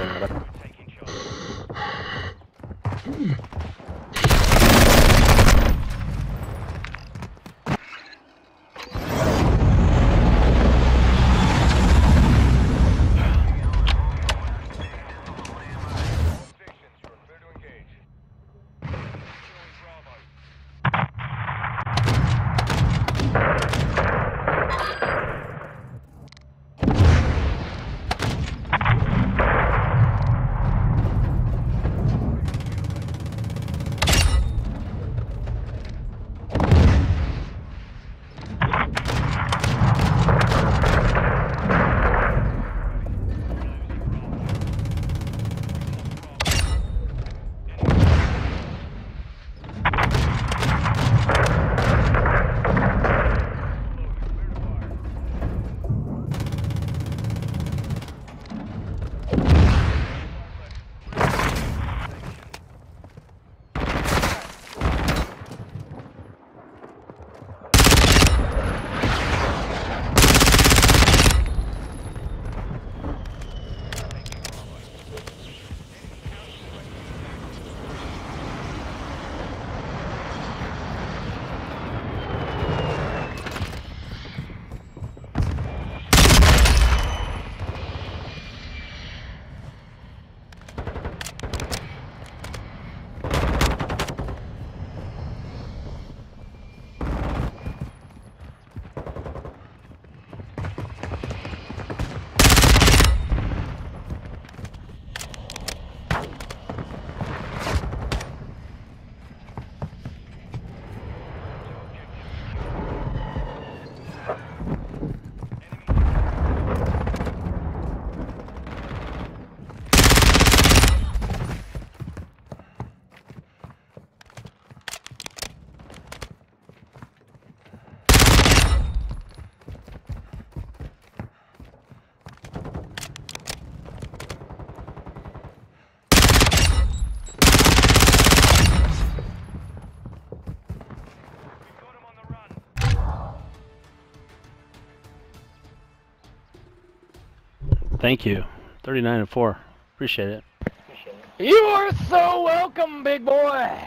other. Thank you. 39 and 4. Appreciate it. You are so welcome, big boy.